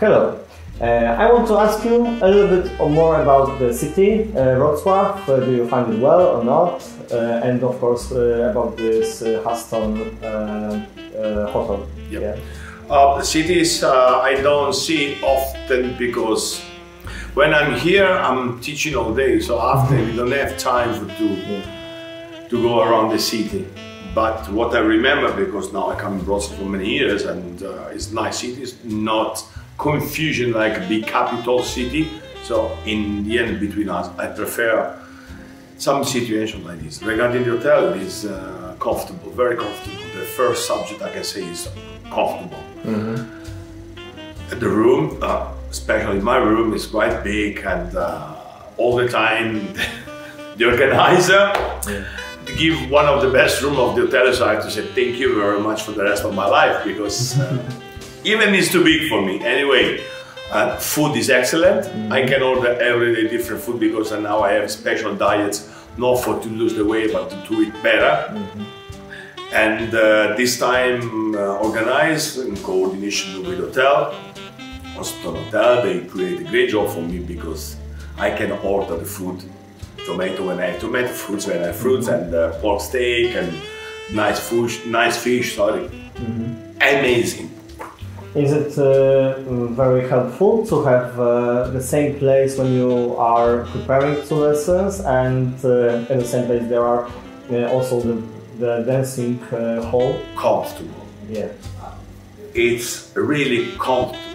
Hello. Uh, I want to ask you a little bit more about the city, uh, Wrocław. Uh, do you find it well or not? Uh, and of course, uh, about this uh, Haston hotel. Yep. Yeah. the cities I don't see often because when I'm here, I'm teaching all day. So after we don't have time for to yeah. to go around the city. But what I remember, because now I come in Brussels for many years, and it's nice city. It's not confusion like a big capital city. So in the end, between us, I prefer some situation like this. Regarding the hotel, it is uh, comfortable, very comfortable. The first subject I can say is comfortable. Mm -hmm. The room, uh, especially my room, is quite big and uh, all the time the organizer yeah. give one of the best room of the hotel, so I have to say thank you very much for the rest of my life because uh, even it's too big for me. Anyway, uh, food is excellent. Mm. I can order every day different food because now I have special diets, not for to lose the weight, but to do it better. Mm -hmm. And uh, this time uh, organized in coordination with hotel, Hospital they create a great job for me because I can order the food, tomato when I have tomato, fruits when I have fruits, mm -hmm. and uh, pork steak and nice fish, nice fish. Sorry, mm-hmm. amazing. Is it uh, very helpful to have uh, the same place when you are preparing two lessons and uh, in the same place there are uh, also the, the dancing uh, hall? Comfortable. Yeah. It's really comfortable.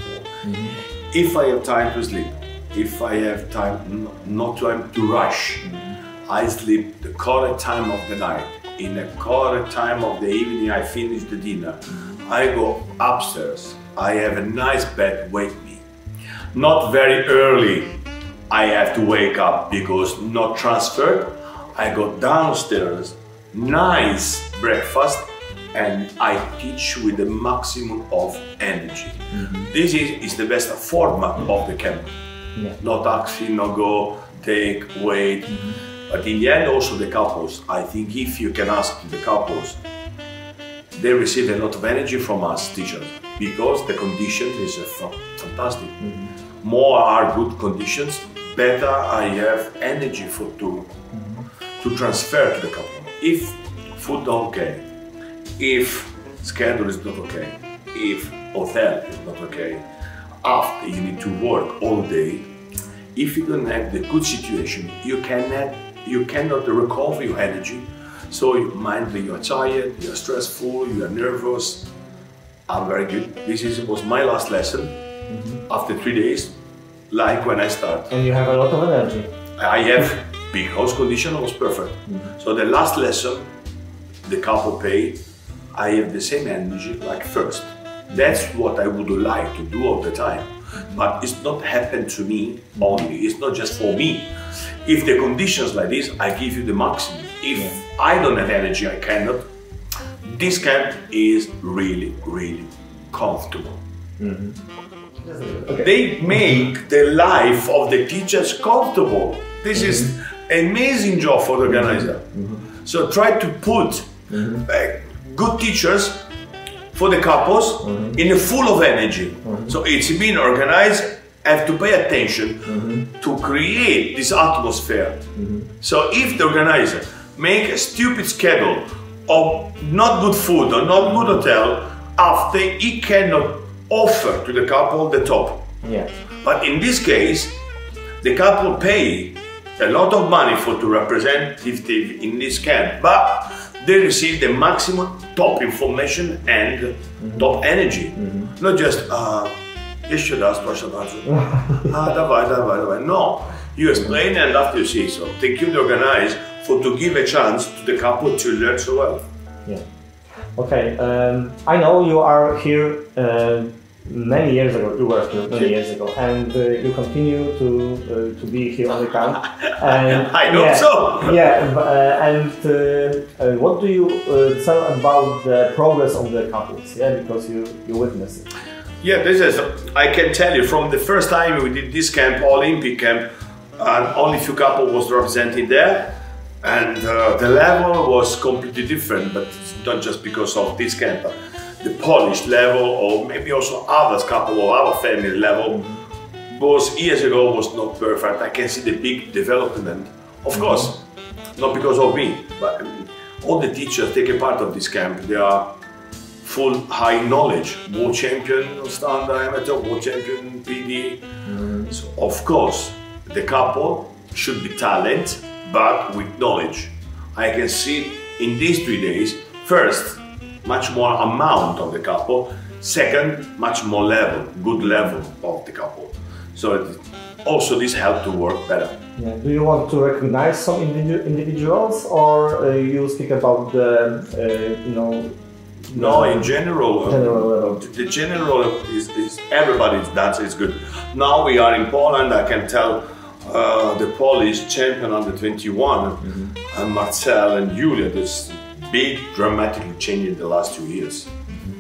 Mm -hmm. If I have time to sleep, if I have time not time to rush, mm -hmm. I sleep the correct time of the night. In the correct time of the evening, I finish the dinner. Mm -hmm. I go upstairs I have a nice bed wake me. Not very early I have to wake up because not transferred. I go downstairs, nice breakfast, and I teach with the maximum of energy. Mm -hmm. This is, is the best format of the camp. Yeah. No taxi, no go, take, wait. Mm -hmm. But in the end, also the couples. I think if you can ask the couples, they receive a lot of energy from us teachers because the conditions is fantastic. Mm -hmm. More are good conditions, better I have energy for to mm -hmm. to transfer to the couple. If food okay, if schedule is not okay, if hotel is not okay, after you need to work all day, if you don't have the good situation, you cannot you cannot recover your energy so you mind that you are tired, you are stressful, you are nervous. I'm very good. This is, was my last lesson mm -hmm. after three days, like when I start. And you have a lot of energy. I have because condition was perfect. Mm -hmm. So the last lesson, the couple pay, I have the same energy like first. That's what I would like to do all the time. But it's not happened to me only. It's not just for me. If the conditions like this, I give you the maximum. If yeah. I don't have energy, I cannot. This camp is really, really comfortable. Mm -hmm. okay. They make the life of the teachers comfortable. This mm -hmm. is mm-hmm. amazing job for the organizer. Mm -hmm. So try to put mm-hmm. Good teachers for the couples mm-hmm. in a full of energy. So it's been organized have to pay attention mm -hmm. to create this atmosphere. Mm -hmm. So if the organizer make a stupid schedule of not good food or not good hotel after he cannot offer to the couple the top. Yeah. But in this case, the couple pay a lot of money for to representative in this camp, but they receive the maximum top information and mm -hmm. top energy. Mm -hmm. Not just uh, jeszcze raz proszę bardzo. ah, dawaj, dawaj, dawaj. No, you explain and after you see. So thank you to organize for to give a chance to the couple to learn so well. Yeah. Okay. Um, I know you are here uh, many years ago. You were here many years ago, and uh, you continue to uh, to be here on the camp. And, I hope yeah, so. yeah. Uh, and uh, uh, what do you tell about the progress of the couples? Yeah, because you you witness it. Yeah, this is. I can tell you from the first time we did this camp, Olimp camp, and only few couple was representing there, and uh, the level was completely different. But not just because of this camp, the Polish level, or maybe also others couple or other family level, was years ago was not perfect. I can see the big development, of course, not because of me, but um, all the teachers taking part of this camp. They are full high knowledge, world champion standard amateur, world champion PD. So of course, the couple should be talent, but with knowledge. I can see in these three days, first, much more amount of the couple. Second, much more level, good level of the couple. So it, also this helped to work better. Yeah. Do you want to recognize some individu- individuals, or uh, you speak about the, uh, you know? No, in general, uh, General the general is, is everybody's dance is good. Now we are in Poland. I can tell uh, the Polish champion under 21, and Marcel and Julia. This big dramatically change in the last two years,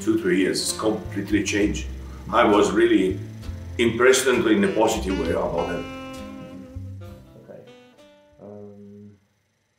two three years. It's completely changed. I was really impressed in a positive way about them.